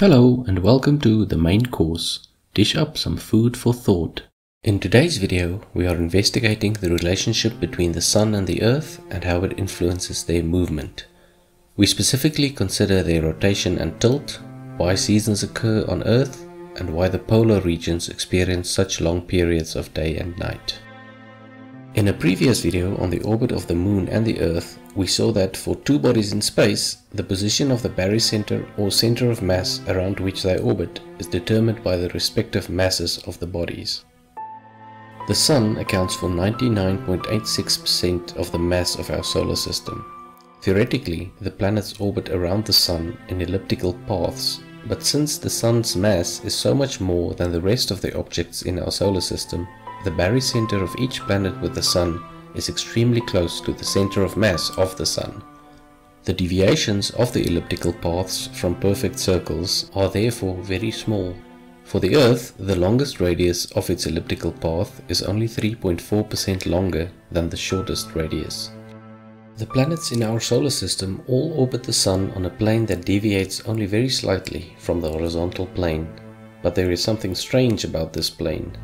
Hello and welcome to the main course. Dish up some food for thought. In today's video, we are investigating the relationship between the Sun and the Earth and how it influences their movement. We specifically consider their rotation and tilt, why seasons occur on Earth, and why the polar regions experience such long periods of day and night. In a previous video on the orbit of the Moon and the Earth, we saw that for two bodies in space, the position of the barycenter or center of mass around which they orbit is determined by the respective masses of the bodies. The Sun accounts for 99.86% of the mass of our solar system. Theoretically, the planets orbit around the Sun in elliptical paths, but since the Sun's mass is so much more than the rest of the objects in our solar system, the barycenter of each planet with the Sun is extremely close to the center of mass of the Sun. The deviations of the elliptical paths from perfect circles are therefore very small. For the Earth, the longest radius of its elliptical path is only 3.4% longer than the shortest radius. The planets in our solar system all orbit the Sun on a plane that deviates only very slightly from the horizontal plane. But there is something strange about this plane.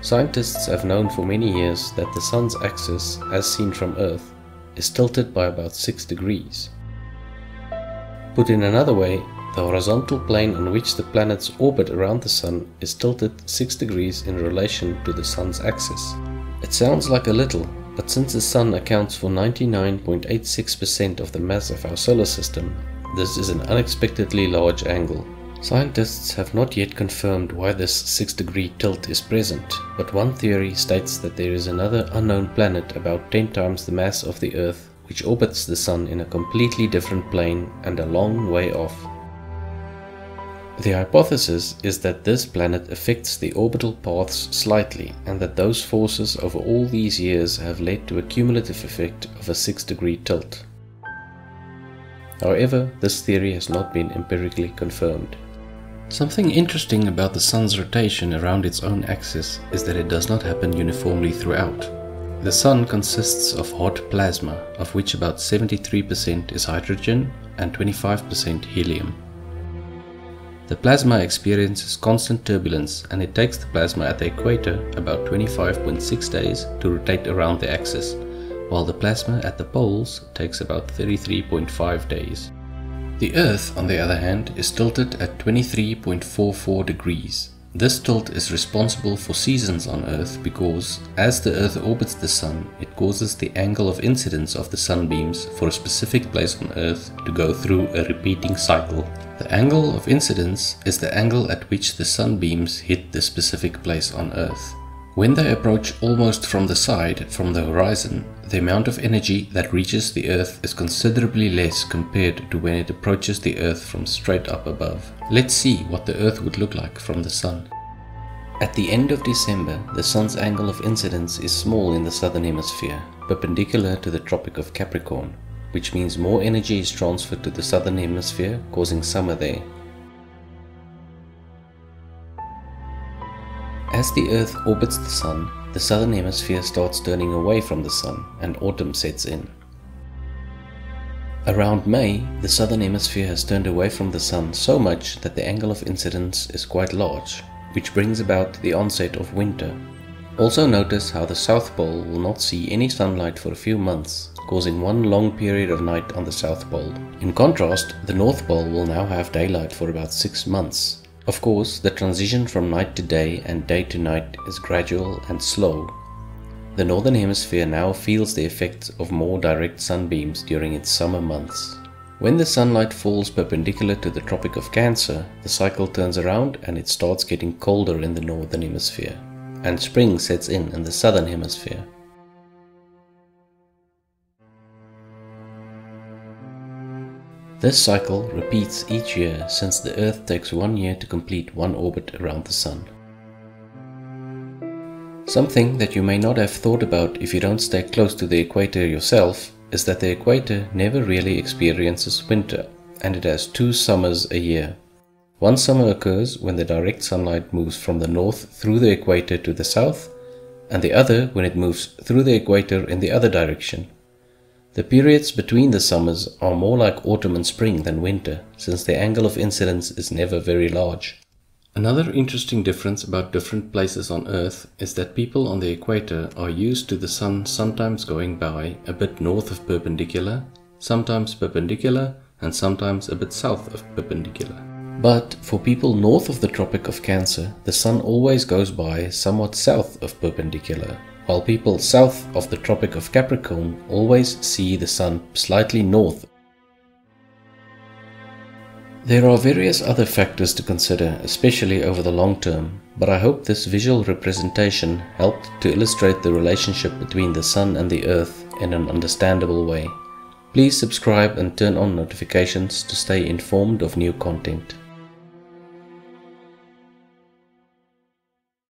Scientists have known for many years that the Sun's axis, as seen from Earth, is tilted by about 6 degrees. Put in another way, the horizontal plane on which the planets orbit around the Sun is tilted 6 degrees in relation to the Sun's axis. It sounds like a little, but since the Sun accounts for 99.86% of the mass of our solar system, this is an unexpectedly large angle. Scientists have not yet confirmed why this 6 degree tilt is present, but one theory states that there is another unknown planet about 10 times the mass of the Earth which orbits the Sun in a completely different plane and a long way off. The hypothesis is that this planet affects the orbital paths slightly and that those forces over all these years have led to a cumulative effect of a 6 degree tilt. However, this theory has not been empirically confirmed. Something interesting about the Sun's rotation around its own axis is that it does not happen uniformly throughout. The Sun consists of hot plasma, of which about 73% is hydrogen and 25% helium. The plasma experiences constant turbulence and it takes the plasma at the equator about 25.6 days to rotate around the axis, while the plasma at the poles takes about 33.5 days. The Earth, on the other hand, is tilted at 23.44 degrees. This tilt is responsible for seasons on Earth because, as the Earth orbits the Sun, it causes the angle of incidence of the sunbeams for a specific place on Earth to go through a repeating cycle. The angle of incidence is the angle at which the sunbeams hit the specific place on Earth. When they approach almost from the side, from the horizon, the amount of energy that reaches the Earth is considerably less compared to when it approaches the Earth from straight up above. Let's see what the Earth would look like from the Sun. At the end of December, the Sun's angle of incidence is small in the southern hemisphere, perpendicular to the Tropic of Capricorn, which means more energy is transferred to the southern hemisphere, causing summer there. As the Earth orbits the Sun, the southern hemisphere starts turning away from the Sun and autumn sets in. Around May, the southern hemisphere has turned away from the Sun so much that the angle of incidence is quite large, which brings about the onset of winter. Also notice how the South Pole will not see any sunlight for a few months, causing one long period of night on the South Pole. In contrast, the North Pole will now have daylight for about 6 months, of course, the transition from night to day and day to night is gradual and slow. The Northern Hemisphere now feels the effects of more direct sunbeams during its summer months. When the sunlight falls perpendicular to the Tropic of Cancer, the cycle turns around and it starts getting colder in the Northern Hemisphere, and spring sets in in the Southern Hemisphere. This cycle repeats each year since the Earth takes one year to complete one orbit around the Sun. Something that you may not have thought about if you don't stay close to the equator yourself is that the equator never really experiences winter and it has two summers a year. One summer occurs when the direct sunlight moves from the north through the equator to the south and the other when it moves through the equator in the other direction. The periods between the summers are more like autumn and spring than winter, since the angle of incidence is never very large. Another interesting difference about different places on Earth is that people on the equator are used to the sun sometimes going by a bit north of perpendicular, sometimes perpendicular, and sometimes a bit south of perpendicular. But for people north of the Tropic of Cancer, the sun always goes by somewhat south of perpendicular, while people south of the Tropic of Capricorn always see the sun slightly north. There are various other factors to consider, especially over the long term, but I hope this visual representation helped to illustrate the relationship between the sun and the earth in an understandable way. Please subscribe and turn on notifications to stay informed of new content.